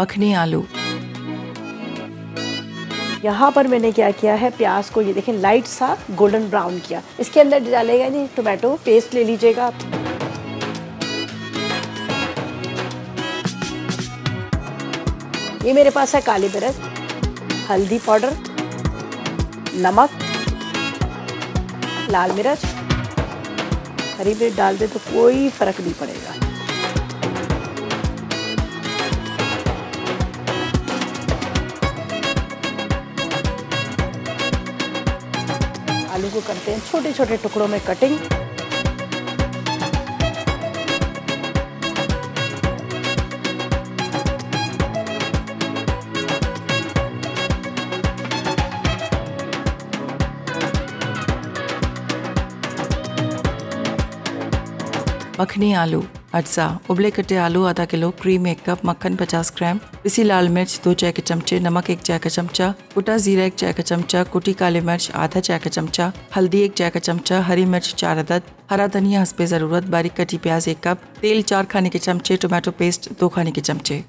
मखनी आलू। यहाँ पर मैंने क्या किया है, प्याज को ये देखें लाइट सा गोल्डन ब्राउन किया। इसके अंदर डालेगा नहीं टोमेटो पेस्ट ले लीजिएगा। ये मेरे पास है काली मिर्च हल्दी पाउडर, नमक, लाल मिर्च। हरी मिर्च डाल दे तो कोई फ़र्क नहीं पड़ेगा। आलू को करते हैं छोटे छोटे टुकड़ों में कटिंग मखनी आलू, अज्जा, उबले कटे आलू, आधा किलो क्रीम एक कप मक्खन 50 ग्राम पिसी लाल मिर्च, दो चाय के चमचे, नमक एक चाय का चमचा, कुटा जीरा एक चाय का चमचा, कुटी काली मिर्च, आधा चाय का चमचा, हल्दी एक चाय का चमचा, हरी मिर्च चार अदद, हरा धनिया हंसपे ज़रूरत, बारीक कटी प्याज एक कप तेल चार खाने के चमचे टोमेटो पेस्ट दो खाने के चमचे।